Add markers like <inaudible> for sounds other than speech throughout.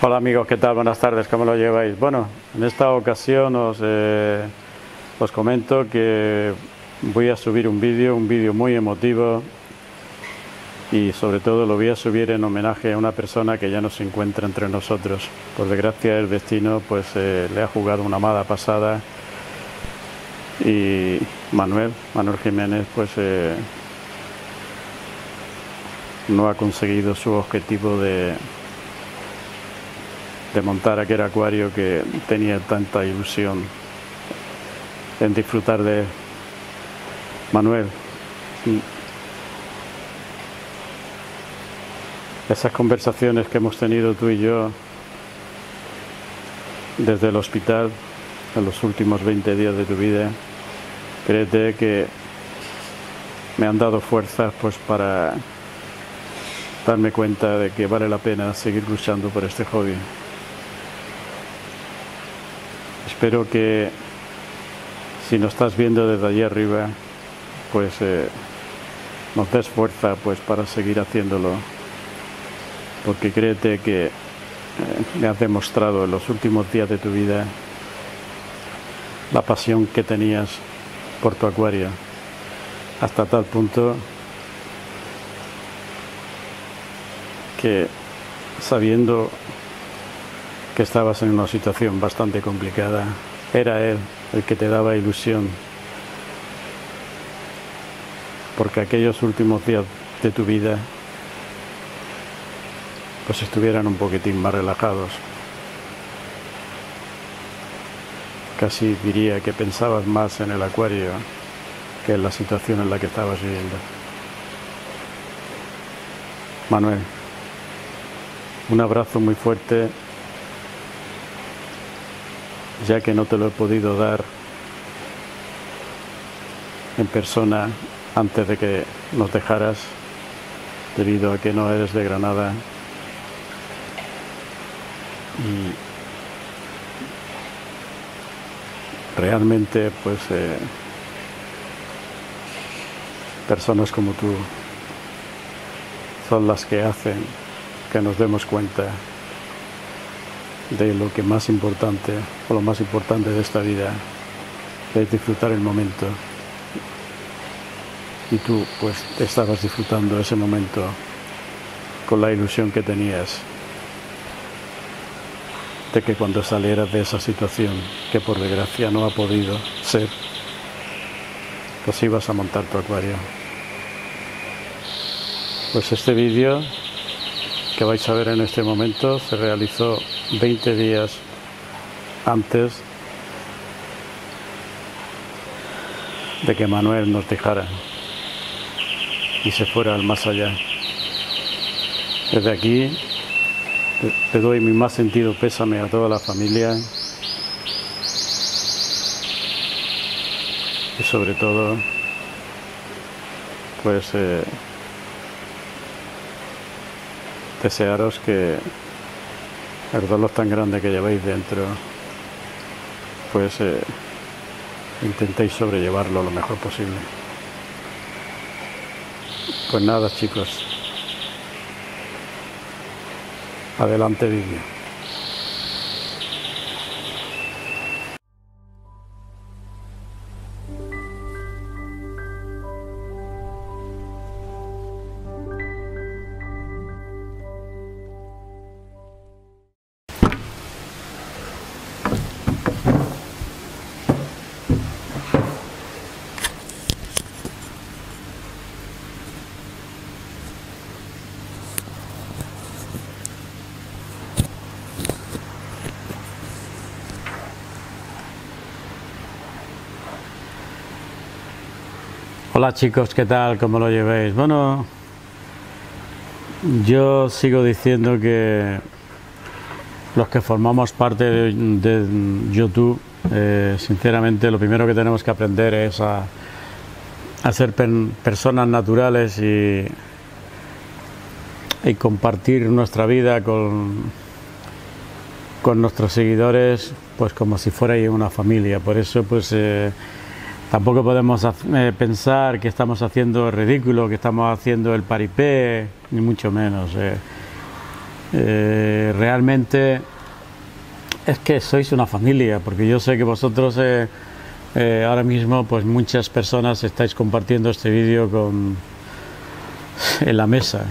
Hola amigos, ¿qué tal? Buenas tardes, ¿cómo lo lleváis? Bueno, en esta ocasión os, eh, os comento que voy a subir un vídeo, un vídeo muy emotivo y sobre todo lo voy a subir en homenaje a una persona que ya no se encuentra entre nosotros. Por desgracia el destino pues eh, le ha jugado una mala pasada y Manuel, Manuel Jiménez pues eh, no ha conseguido su objetivo de, de montar aquel acuario que tenía tanta ilusión en disfrutar de Manuel. Esas conversaciones que hemos tenido tú y yo desde el hospital en los últimos 20 días de tu vida, créete que me han dado fuerzas pues para darme cuenta de que vale la pena seguir luchando por este hobby. Espero que si nos estás viendo desde allí arriba, pues eh, nos des fuerza pues para seguir haciéndolo. Porque créete que eh, me has demostrado en los últimos días de tu vida la pasión que tenías por tu acuario, hasta tal punto que sabiendo que estabas en una situación bastante complicada, era él el que te daba ilusión, porque aquellos últimos días de tu vida pues estuvieran un poquitín más relajados. Casi diría que pensabas más en el acuario que en la situación en la que estabas viviendo. Manuel, un abrazo muy fuerte, ya que no te lo he podido dar en persona antes de que nos dejaras, debido a que no eres de Granada. Y realmente pues eh, personas como tú son las que hacen que nos demos cuenta de lo que más importante o lo más importante de esta vida es disfrutar el momento y tú pues estabas disfrutando ese momento con la ilusión que tenías de que cuando salieras de esa situación, que por desgracia no ha podido ser, pues ibas a montar tu acuario. Pues este vídeo que vais a ver en este momento se realizó 20 días antes de que Manuel nos dejara y se fuera al más allá. Desde aquí le doy mi más sentido pésame a toda la familia y sobre todo pues eh, desearos que el dolor tan grande que lleváis dentro pues eh, intentéis sobrellevarlo lo mejor posible. Pues nada chicos, Adelante vídeo. Hola chicos, ¿qué tal? ¿Cómo lo llevéis? Bueno, yo sigo diciendo que los que formamos parte de, YouTube, eh, sinceramente lo primero que tenemos que aprender es a, ser personas naturales y, y compartir nuestra vida con, con nuestros seguidores pues como si fuera una familia. Por eso pues... Eh, Tampoco podemos eh, pensar que estamos haciendo el ridículo, que estamos haciendo el paripé, ni mucho menos. Eh. eh, realmente es que sois una familia, porque yo sé que vosotros ahora mismo, pues muchas personas estáis compartiendo este vídeo con en la mesa,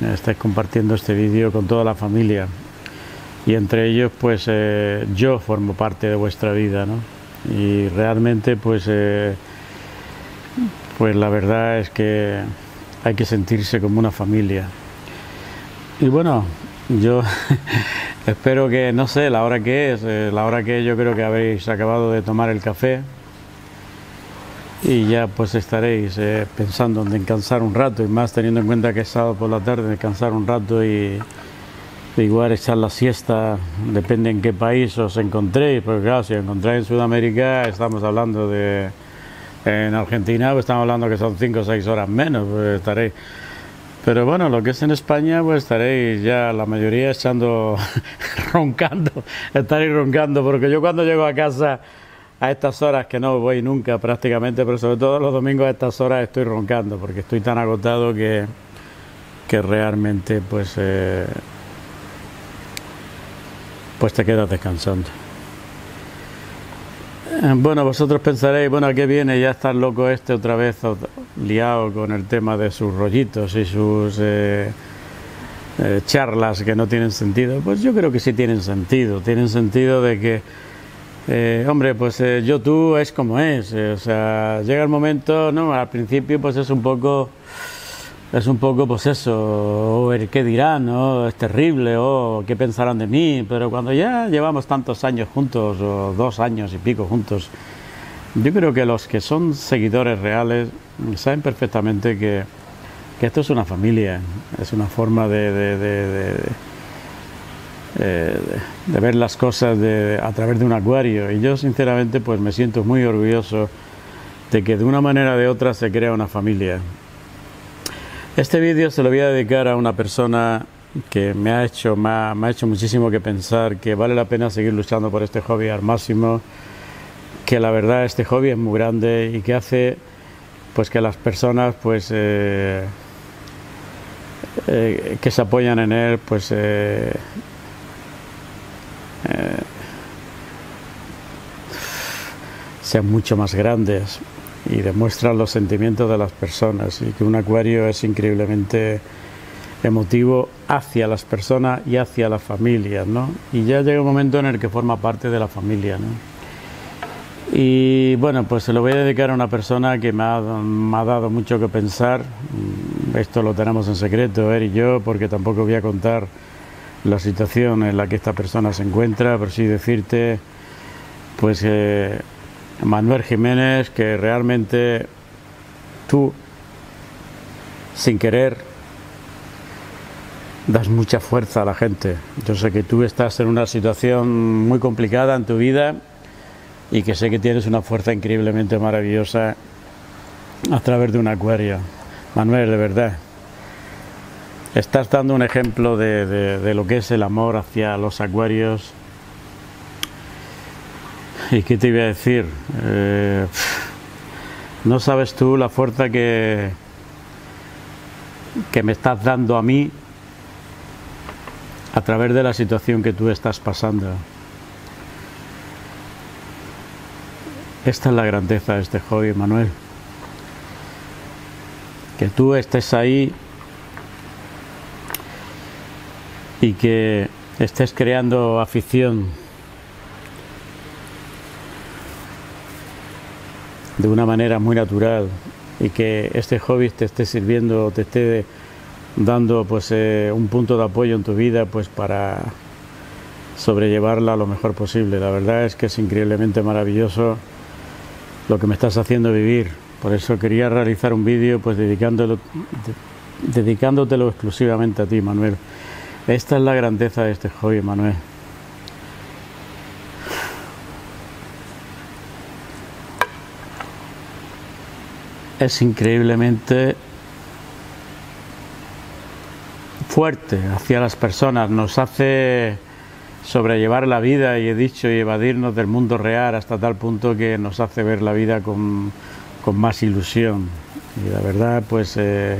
estáis compartiendo este vídeo con toda la familia y entre ellos, pues yo formo parte de vuestra vida, ¿no? Y realmente, pues, pues la verdad es que hay que sentirse como una familia. Y bueno, yo <laughs> espero que, no sé, la hora que es, eh, la hora que yo creo que habéis acabado de tomar el café y ya pues estaréis eh, pensando en descansar un rato y más teniendo en cuenta que es sábado por la tarde, descansar un rato y igual echar la siesta, depende en qué país os encontréis, porque claro, si os encontráis en Sudamérica estamos hablando de en Argentina pues estamos hablando que son 5 o 6 horas menos, pues estaréis. Pero bueno, lo que es en España, pues estaréis ya la mayoría echando, <laughs> roncando, estaréis roncando, porque yo cuando llego a casa a estas horas que no voy nunca prácticamente, pero sobre todo los domingos a estas horas estoy roncando, porque estoy tan agotado que, que realmente pues, eh, pues te quedas descansando. Eh, bueno, vosotros pensaréis, bueno, ¿a qué viene? Ya está loco este otra vez liado con el tema de sus rollitos y sus eh, eh, charlas que no tienen sentido. Pues yo creo que sí tienen sentido. Tienen sentido de que, hombre, pues YouTube es como es. o sea, llega el momento, ¿no? Al principio pues es un poco es un poco, pues eso, el qué dirán, ¿no? Es terrible, o qué pensarán de mí, pero cuando ya llevamos tantos años juntos, o dos años y pico juntos, yo creo que los que son seguidores reales saben perfectamente que, esto es una familia, es una forma de, de, de, eh, ver las cosas a través de un acuario. Y yo sinceramente pues me siento muy orgulloso de que de una manera o de otra se crea una familia. Este vídeo se lo voy a dedicar a una persona que me ha hecho, me ha, hecho muchísimo que pensar que vale la pena seguir luchando por este hobby al máximo, que la verdad este hobby es muy grande y que hace pues que las personas pues eh, eh, que se apoyan en él pues eh, sean mucho más grandes y demuestra los sentimientos de las personas y que un acuario es increíblemente emotivo hacia las personas y hacia las familias, ¿no? Y ya llega un momento en el que forma parte de la familia, ¿no? Y bueno, pues se lo voy a dedicar a una persona que me ha, me ha dado mucho que pensar. Esto lo tenemos en secreto, él y yo, porque tampoco voy a contar la situación en la que esta persona se encuentra, pero sí decirte, pues eh, Manuel Jiménez, que realmente tú, sin querer, das mucha fuerza a la gente. Yo sé que tú estás en una situación muy complicada en tu vida y que sé que tienes una fuerza increíblemente maravillosa a través de un acuario. Manuel, de verdad, estás dando un ejemplo de, de lo que es el amor hacia los acuarios <laughs> ¿Y qué te iba a decir? Eh, no sabes tú la fuerza que, que me estás dando a mí a través de la situación que tú estás pasando. Esta es la grandeza de este hobby, Manuel. Que tú estés ahí y que estés creando afición de una manera muy natural y que este hobby te esté sirviendo, te esté dando pues eh, un punto de apoyo en tu vida pues para sobrellevarla lo mejor posible. La verdad es que es increíblemente maravilloso lo que me estás haciendo vivir. Por eso quería realizar un vídeo pues dedicándotelo exclusivamente a ti, Manuel. Esta es la grandeza de este hobby, Manuel. Es increíblemente fuerte hacia las personas, nos hace sobrellevar la vida y he dicho y evadirnos del mundo real hasta tal punto que nos hace ver la vida con, más ilusión. Y la verdad, pues eh,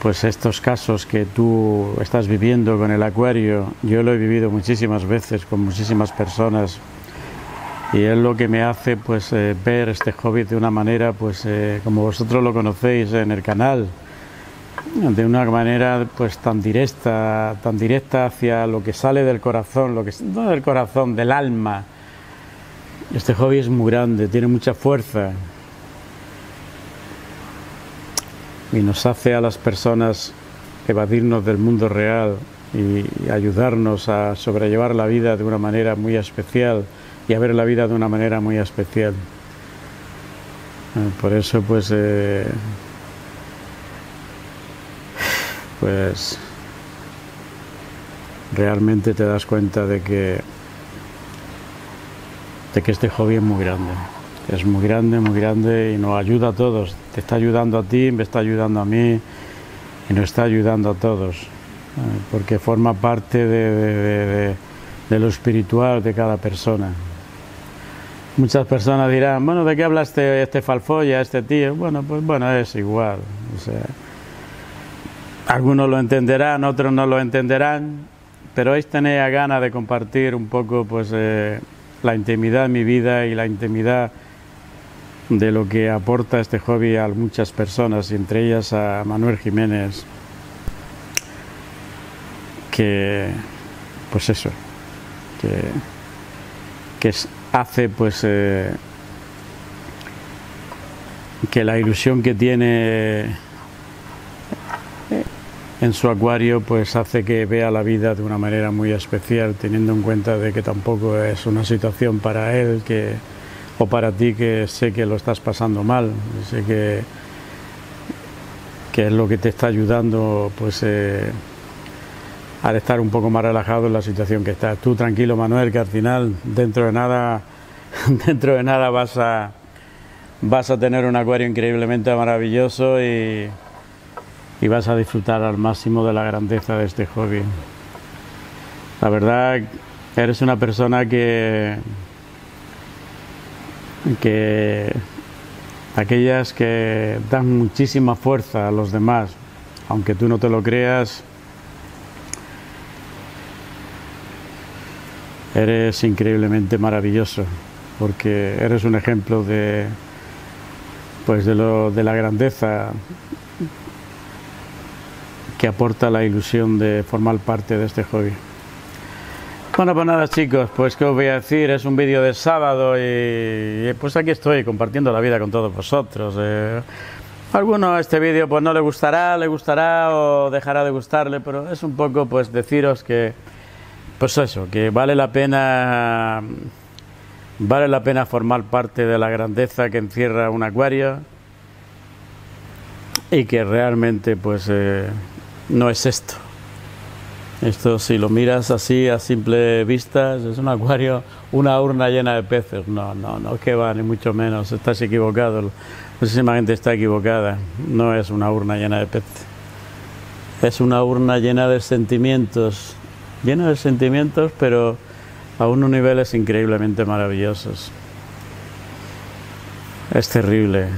pues estos casos que tú estás viviendo con el acuario, yo lo he vivido muchísimas veces con muchísimas personas y es lo que me hace pues eh, ver este hobby de una manera pues eh, como vosotros lo conocéis en el canal de una manera pues tan directa tan directa hacia lo que sale del corazón lo que no del corazón del alma. Este hobby es muy grande tiene mucha fuerza. Y nos hace a las personas evadirnos del mundo real y ayudarnos a sobrellevar la vida de una manera muy especial y a ver la vida de una manera muy especial. Eh, por eso pues eh, pues realmente te das cuenta de que de que este hobby es muy grande. Es muy grande, muy grande y nos ayuda a todos. Te está ayudando a ti, me está ayudando a mí y nos está ayudando a todos. Eh, porque forma parte de, de lo espiritual de cada persona. Muchas personas dirán, bueno, ¿de qué habla este, falfolla, este tío? Bueno, pues bueno, es igual. O sea, algunos lo entenderán, otros no lo entenderán, pero hoy tenéis ganas de compartir un poco pues eh, la intimidad de mi vida y la intimidad de lo que aporta este hobby a muchas personas, entre ellas a Manuel Jiménez, que, pues eso, que, que es hace pues eh, que la ilusión que tiene eh, en su acuario pues hace que vea la vida de una manera muy especial teniendo en cuenta de que tampoco es una situación para él que o para ti que sé que lo estás pasando mal. Sé que que es lo que te está ayudando pues eh, al estar un poco más relajado en la situación que estás. Tú tranquilo, Manuel, que al final, dentro de nada, <laughs> dentro de nada vas a, vas a tener un acuario increíblemente maravilloso y, y vas a disfrutar al máximo de la grandeza de este hobby. La verdad, eres una persona que, que aquellas que dan muchísima fuerza a los demás, aunque tú no te lo creas, Eres increíblemente maravilloso porque eres un ejemplo de pues de, lo, de la grandeza que aporta la ilusión de formar parte de este hobby. Bueno, pues nada chicos, pues qué os voy a decir, es un vídeo de sábado y, pues aquí estoy compartiendo la vida con todos vosotros. Eh. alguno este vídeo pues no le gustará, le gustará o dejará de gustarle, pero es un poco pues deciros que pues eso, que vale la pena vale la pena formar parte de la grandeza que encierra un acuario y que realmente pues eh, no es esto. Esto si lo miras así a simple vista es un acuario, una urna llena de peces. No, no, no que va, ni mucho menos. Estás equivocado. Muchísima gente está equivocada. No es una urna llena de peces. Es una urna llena de sentimientos, lleno de sentimientos, pero a unos niveles increíblemente maravillosos. Es terrible, eh,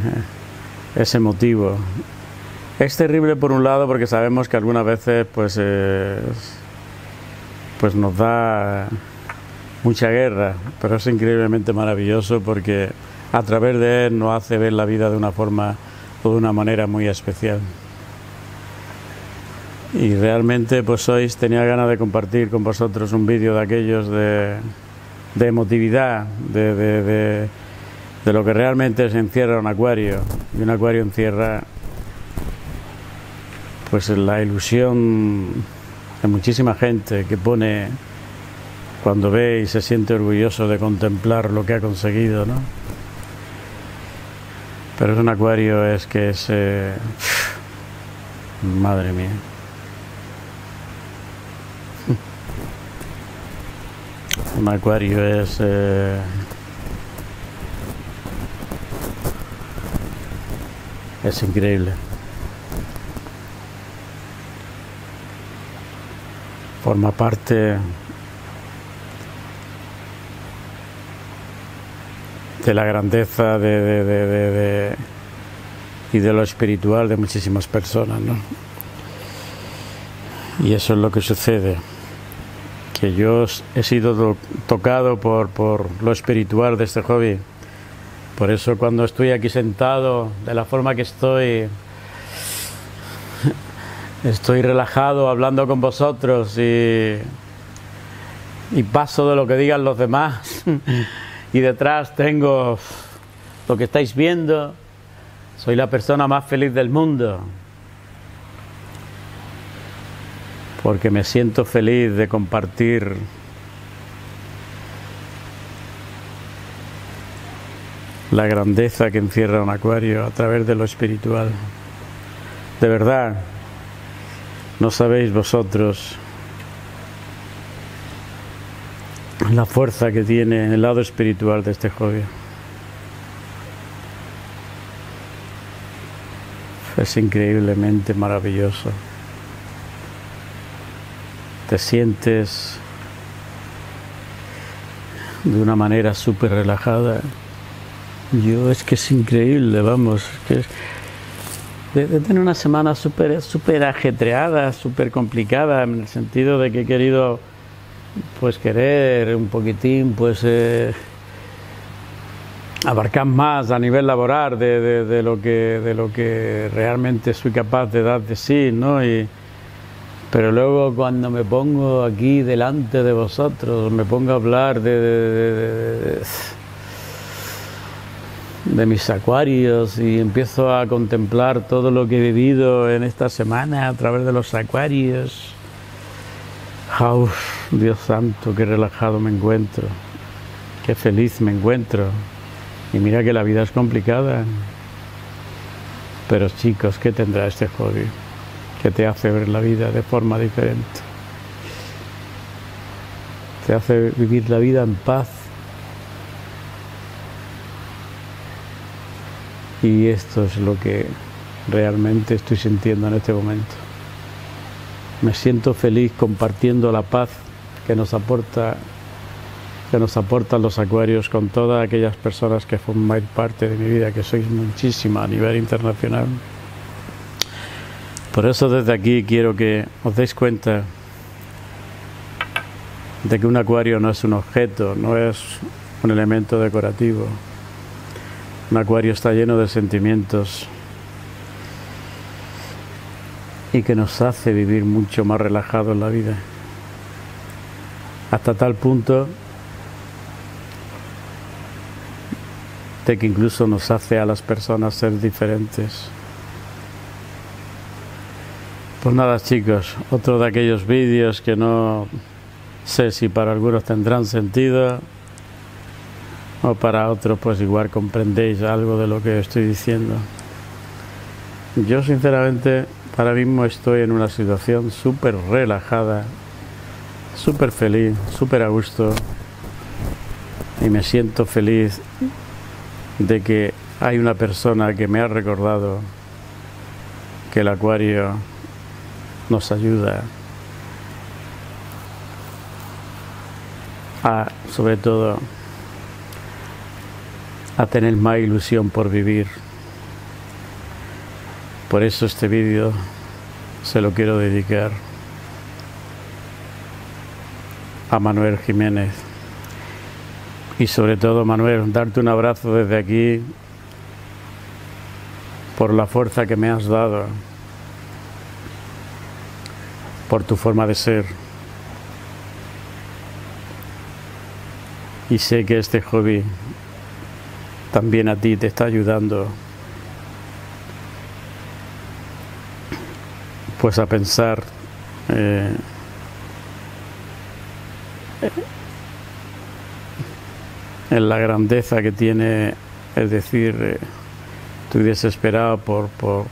es emotivo. Es terrible por un lado porque sabemos que algunas veces pues, pues nos da mucha guerra, pero es increíblemente maravilloso porque a través de él nos hace ver la vida de una forma o de una manera muy especial y realmente pues hoy tenía ganas de compartir con vosotros un vídeo de aquellos de, emotividad, de, de, de, lo que realmente se encierra un acuario y un acuario encierra pues la ilusión de muchísima gente que pone cuando ve y se siente orgulloso de contemplar lo que ha conseguido, ¿no? Pero es un acuario es que es eh, madre mía. Un acuario es... Eh, es increíble. Forma parte de la grandeza de, de, de, y de lo espiritual de muchísimas personas. ¿no? Y eso es lo que sucede, que yo he sido tocado por, por lo espiritual de este hobby. Por eso cuando estoy aquí sentado, de la forma que estoy, <laughs> estoy relajado hablando con vosotros y, y paso de lo que digan los demás. <laughs> y detrás tengo lo que estáis viendo. Soy la persona más feliz del mundo. Porque me siento feliz de compartir la grandeza que encierra un acuario a través de lo espiritual. De verdad, no sabéis vosotros la fuerza que tiene el lado espiritual de este hobby. Es increíblemente maravilloso te sientes de una manera súper relajada. Yo es que es increíble, vamos, que de, tener una semana súper super ajetreada, súper complicada, en el sentido de que he querido pues querer un poquitín pues eh, abarcar más a nivel laboral de, de, lo que de lo que realmente soy capaz de dar de sí, ¿no? Pero luego cuando me pongo aquí delante de vosotros, me pongo a hablar de, de, mis acuarios y empiezo a contemplar todo lo que he vivido en esta semana a través de los acuarios. Dios santo, qué relajado me encuentro, qué feliz me encuentro. Y mira que la vida es complicada. Pero chicos, ¿qué tendrá este hobby? Que te hace ver la vida de forma diferente. Te hace vivir la vida en paz. Y esto es lo que realmente estoy sintiendo en este momento. Me siento feliz compartiendo la paz que nos aporta que nos aportan los acuarios con todas aquellas personas que forman parte de mi vida, que sois muchísimas a nivel internacional. Por eso desde aquí quiero que os deis cuenta de que un acuario no es un objeto, no es un elemento decorativo. Un acuario está lleno de sentimientos y que nos hace vivir mucho más relajado en la vida. Hasta tal punto de que incluso nos hace a las personas ser diferentes. Pues nada chicos, otro de aquellos vídeos que no sé si para algunos tendrán sentido o para otros pues igual comprendéis algo de lo que estoy diciendo. Yo sinceramente ahora mismo estoy en una situación súper relajada, súper feliz, súper a gusto y me siento feliz de que hay una persona que me ha recordado que el acuario nos ayuda a, sobre todo, a tener más ilusión por vivir. Por eso este vídeo se lo quiero dedicar a Manuel Jiménez. Y sobre todo, Manuel, darte un abrazo desde aquí por la fuerza que me has dado por tu forma de ser. Y sé que este hobby también a ti te está ayudando pues a pensar eh, en la grandeza que tiene, es decir, eh, estoy desesperado por, por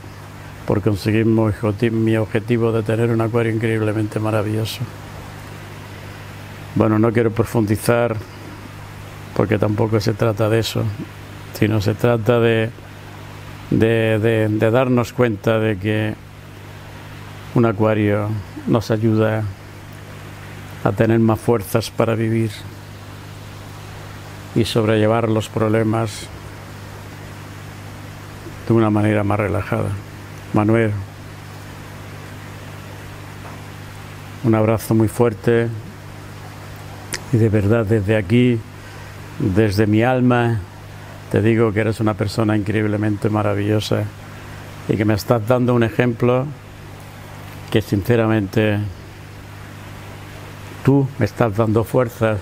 por conseguir mi objetivo de tener un acuario increíblemente maravilloso. Bueno, no quiero profundizar porque tampoco se trata de eso, sino se trata de, de, de darnos cuenta de que un acuario nos ayuda a tener más fuerzas para vivir y sobrellevar los problemas de una manera más relajada. Manuel, un abrazo muy fuerte y de verdad desde aquí, desde mi alma, te digo que eres una persona increíblemente maravillosa y que me estás dando un ejemplo que sinceramente tú me estás dando fuerzas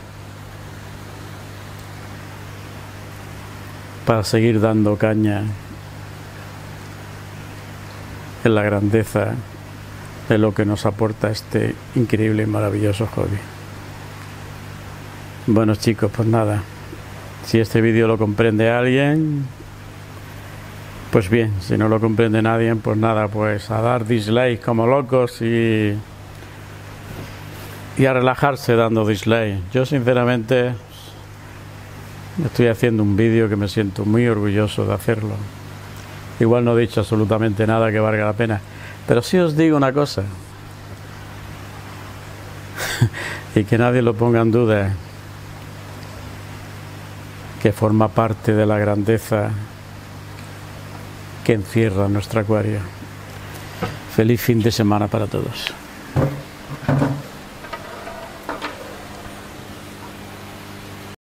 para seguir dando caña en la grandeza de lo que nos aporta este increíble y maravilloso hobby. Bueno chicos, pues nada, si este vídeo lo comprende alguien, pues bien, si no lo comprende nadie, pues nada, pues a dar dislike como locos y, y a relajarse dando dislike. Yo sinceramente estoy haciendo un vídeo que me siento muy orgulloso de hacerlo. Igual no he dicho absolutamente nada que valga la pena, pero sí os digo una cosa, <laughs> y que nadie lo ponga en duda, que forma parte de la grandeza que encierra nuestro acuario. Feliz fin de semana para todos.